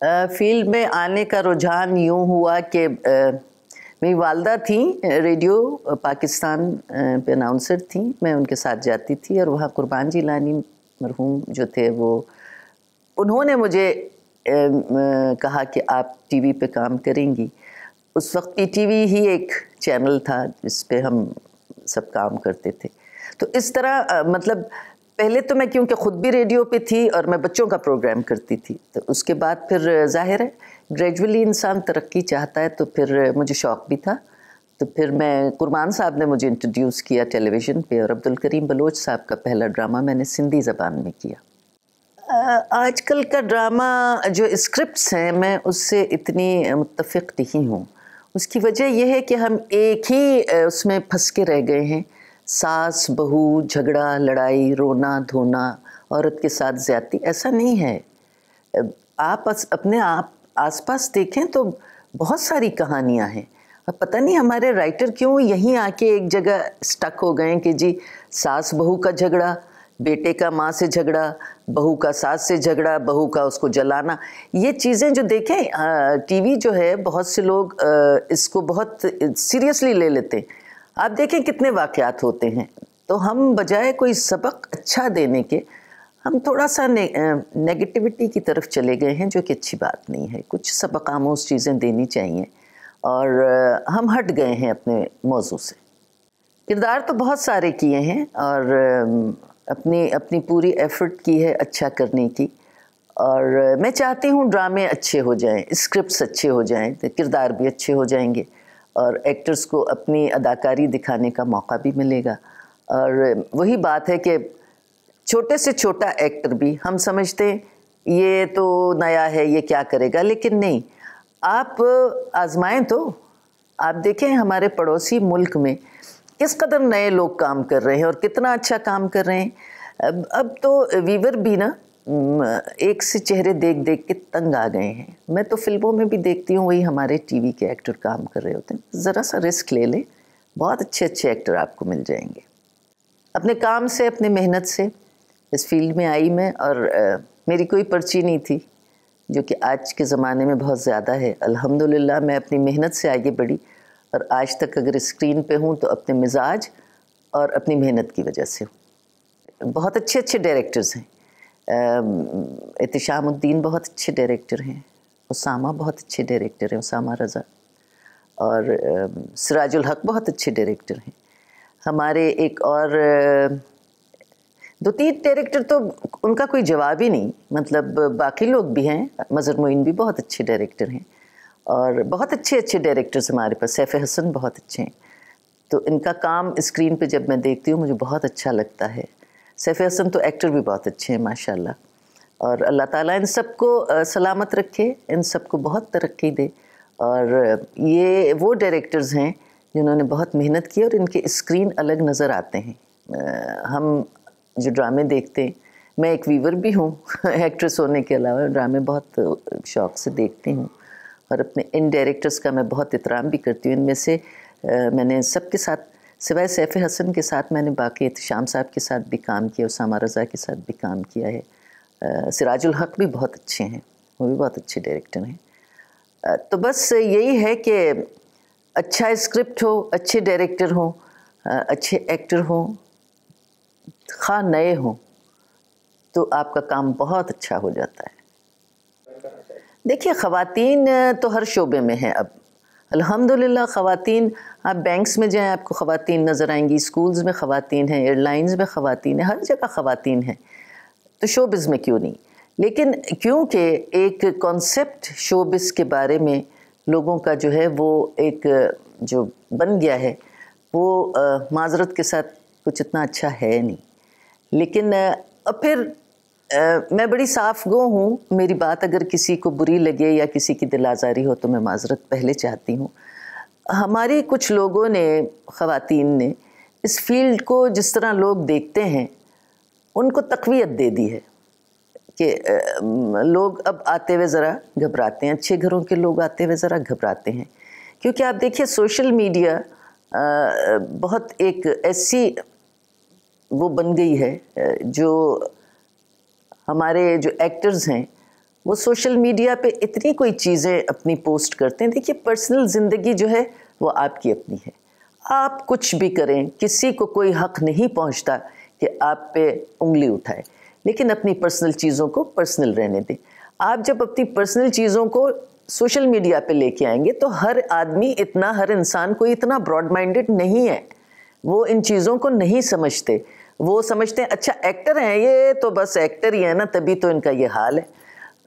Field में आने का रुझान यूँ हुआ कि मेरी वालदा थी रेडियो पाकिस्तान पे अनाउंसर थी, मैं उनके साथ जाती थी और वहाँ कुर्बान जी लानी मरहूम जो थे वो, उन्होंने मुझे कहा कि आप टीवी पे काम करेंगी। उस वक्त पीटीवी ही एक चैनल था जिस पे हम सब काम करते थे। तो इस तरह मतलब पहले तो मैं क्योंकि ख़ुद भी रेडियो पे थी और मैं बच्चों का प्रोग्राम करती थी तो उसके बाद फिर ज़ाहिर है ग्रेजुअली इंसान तरक्की चाहता है तो फिर मुझे शौक़ भी था। तो फिर मैं कुरबान साहब ने मुझे इंट्रोड्यूस किया टेलीविज़न पे और अब्दुल करीम बलोच साहब का पहला ड्रामा मैंने सिंधी ज़बान में किया। आजकल का ड्रामा जो स्क्रिप्ट्स हैं, मैं उससे इतनी मुतफ़ नहीं हूँ। उसकी वजह यह है कि हम एक ही उसमें फंस के रह गए हैं। सास, बहू, झगड़ा, लड़ाई, रोना, धोना, औरत के साथ ज़्यादती, ऐसा नहीं है। आप अपने आप, आसपास देखें तो बहुत सारी कहानियाँ हैं। पता नहीं हमारे राइटर क्यों यहीं आके एक जगह स्टक हो गए कि जी, सास, बहू का झगड़ा, बेटे का माँ से झगड़ा, बहू का सास से झगड़ा, बहू का उसको जलाना, ये चीज़ें जो देखें टीवी जो है, बहुत से लोग इसको बहुत सीरियसली ले लेते हैं। आप देखें कितने वाक़ात होते हैं। तो हम बजाय कोई सबक अच्छा देने के हम थोड़ा सा ने, नेगेटिविटी की तरफ़ चले गए हैं जो कि अच्छी बात नहीं है। कुछ सबक आमोज चीज़ें देनी चाहिए और हम हट गए हैं अपने मौजू से। किरदार तो बहुत सारे किए हैं और अपनी अपनी पूरी एफर्ट की है अच्छा करने की। और मैं चाहती हूँ ड्रामे अच्छे हो जाएँ स्क्रिप्ट्स अच्छे हो जाएँ तो किरदार भी अच्छे हो जाएँगे। और एक्टर्स को अपनी अदाकारी दिखाने का मौका भी मिलेगा। और वही बात है कि छोटे से छोटा एक्टर भी, हम समझते हैं, ये तो नया है, ये क्या करेगा? लेकिन नहीं, आप आजमाएँ तो। आप देखें हमारे पड़ोसी मुल्क में, किस कदर नए लोग काम कर रहे हैं और कितना अच्छा काम कर रहे हैं। अब अब तो वीवर भी ना एक से चेहरे देख देख के तंग आ गए हैं। मैं तो फ़िल्मों में भी देखती हूँ वही हमारे टीवी के एक्टर काम कर रहे होते हैं। ज़रा सा रिस्क ले लें बहुत अच्छे अच्छे एक्टर आपको मिल जाएँगे। अपने काम से अपने मेहनत से इस फ़ील्ड में आई मैं और आ, मेरी कोई पर्ची नहीं थी जो कि आज के ज़माने में बहुत ज़्यादा है। अल्हम्दुलिल्लाह मैं अपनी मेहनत से आगे बढ़ी और आज तक अगर स्क्रीन पे हूँ तो अपने मिजाज और अपनी मेहनत की वजह से बहुत अच्छे अच्छे डायरेक्टर्स हैं। एहतशामुद्दीन बहुत अच्छे डायरेक्टर हैं, उसामा बहुत अच्छे डायरेक्टर हैं, उसामा रज़ा। और सिराजुल हक बहुत अच्छे डायरेक्टर हैं। हमारे एक और दो तीन डायरेक्टर तो उनका कोई जवाब ही नहीं मतलब बाकी लोग भी हैं मज़र मोइन भी बहुत अच्छे डायरेक्टर हैं। और बहुत अच्छे अच्छे डायरेक्टर्स हमारे पास, सैफ हसन बहुत अच्छे हैं। तो इनका काम स्क्रीन पे जब मैं देखती हूँ, मुझे बहुत अच्छा लगता है। सैफ हसन तो एक्टर भी बहुत अच्छे हैं, माशाल्लाह। और अल्लाह ताला इन सबको सलामत रखे, इन सबको बहुत तरक्की दे। और ये वो डायरेक्टर्स हैं जिन्होंने बहुत मेहनत की और इनके स्क्रीन अलग नज़र आते हैं। हम जो ड्रामे देखते हैं, मैं एक वीवर भी हूँ, एक्ट्रेस होने के अलावा ड्रामे बहुत शौक़ से देखती हूँ। और अपने इन डायरेक्टर्स का मैं बहुत एहतराम भी करती हूँ। इनमें से मैंने सबके साथ सिवाय सैफ हसन के साथ मैंने बाकी शाम साहब के साथ भी काम किया, उसामा रज़ा के साथ भी काम किया है। सिराजुल हक भी बहुत अच्छे हैं, वो भी बहुत अच्छे डायरेक्टर हैं। तो बस यही है कि अच्छा स्क्रिप्ट हो, अच्छे डायरेक्टर हो अच्छे एक्टर हो खा नए हों तो आपका काम बहुत अच्छा हो जाता है। देखिए, ख़वातीन तो हर शोबे में हैं अब। अल्हम्दुलिल्लाह, ख़वातीन। आप बैंक्स में जाएँ, आपको ख़वातीन नज़र आएँगी। स्कूल्स में ख़वातीन हैं, एयरलाइंस में ख़वातीन हैं, हर जगह ख़वातीन हैं। तो शोबिज़ में क्यों नहीं? लेकिन क्योंकि एक कॉन्सेप्ट शोबिज़ के बारे में लोगों का जो है, वो एक, जो बन गया है, वो माजरत के साथ कुछ इतना अच्छा है नहीं। लेकिन अब फिर मैं बड़ी साफ़ गो हूँ। मेरी बात अगर किसी को बुरी लगे या किसी की दिल आज़ारी हो तो मैं माजरत पहले चाहती हूँ। हमारे कुछ लोगों ने, ख़वातीन ने, इस फ़ील्ड को जिस तरह लोग देखते हैं, उनको तकवीत दे दी है कि लोग अब आते हुए ज़रा घबराते हैं। अच्छे घरों के लोग आते हुए ज़रा घबराते हैं। क्योंकि आप देखिए, सोशल मीडिया बहुत एक ऐसी वो बन गई है जो हमारे जो एक्टर्स हैं, वो सोशल मीडिया पे इतनी कोई चीज़ें अपनी पोस्ट करते हैं। देखिए पर्सनल ज़िंदगी जो है, वो आपकी अपनी है। आप कुछ भी करें, किसी को कोई हक नहीं पहुँचता कि आप पे उंगली उठाए। लेकिन अपनी पर्सनल चीज़ों को पर्सनल रहने दें। आप जब अपनी पर्सनल चीज़ों को सोशल मीडिया पे लेके आएँगे तो हर आदमी इतना, हर इंसान कोई इतना ब्रॉड माइंडेड नहीं है। वो इन चीज़ों को नहीं समझते। वो समझते हैं अच्छा एक्टर हैं ये तो बस एक्टर ही है ना, तभी तो इनका ये हाल है।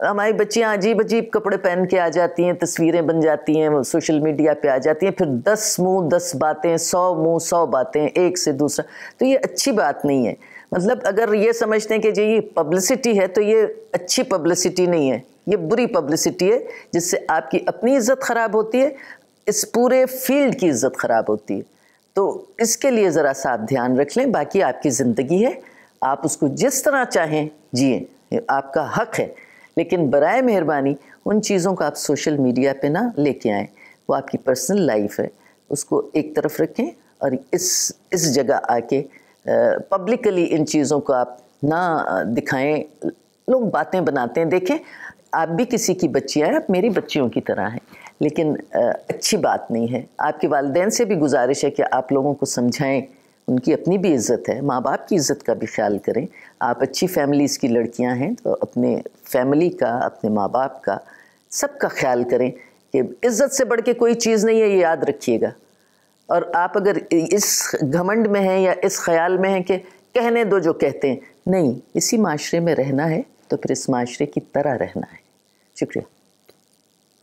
हमारी बच्चियाँ अजीब अजीब कपड़े पहन के आ जाती हैं, तस्वीरें बन जाती हैं सोशल मीडिया पे आ जाती हैं, फिर दस मुँह, दस बातें, सौ मुँह, सौ बातें, एक से दूसरा। तो ये अच्छी बात नहीं है। मतलब अगर ये समझते हैं कि जी, ये पब्लिसिटी है तो ये अच्छी पब्लिसिटी नहीं है। ये बुरी पब्लिसिटी है, जिससे आपकी अपनी इज़्ज़त ख़राब होती है, इस पूरे फ़ील्ड की इज़्ज़त ख़राब होती है। तो इसके लिए ज़रा सा आप ध्यान रख लें, बाकी आपकी ज़िंदगी है। आप उसको जिस तरह चाहें जिए आपका हक है। लेकिन बरए मेहरबानी उन चीज़ों को आप सोशल मीडिया पे ना लेके आएँ, वो आपकी पर्सनल लाइफ है। उसको एक तरफ़ रखें और इस इस जगह आके पब्लिकली इन चीज़ों को आप ना दिखाएँ, लोग बातें बनाते हैं, देखें। आप भी किसी की बच्चियाँ हैं, आप मेरी बच्चियों की तरह हैं। लेकिन अच्छी बात नहीं है। आपके वालदेन से भी गुजारिश है कि आप लोगों को समझाएँ। उनकी अपनी भी इज़्ज़त है। माँ बाप की इज़्ज़त का भी ख्याल करें। आप अच्छी फैमिलीज़ की लड़कियाँ हैं तो अपने फैमिली का, अपने माँ बाप का, सबका ख्याल करें कि इज़्ज़त से बढ़ के कोई चीज़ नहीं है, ये याद रखिएगा। और आप अगर इस घमंड में हैं या इस ख्याल में हैं कि कहने दो जो कहते हैं, नहीं, इसी माशरे में रहना है तो फिर इस माशरे की तरह रहना है। शुक्रिया।